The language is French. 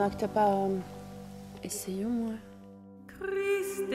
pendant que t'as pas euh, essayé au moins. Christ.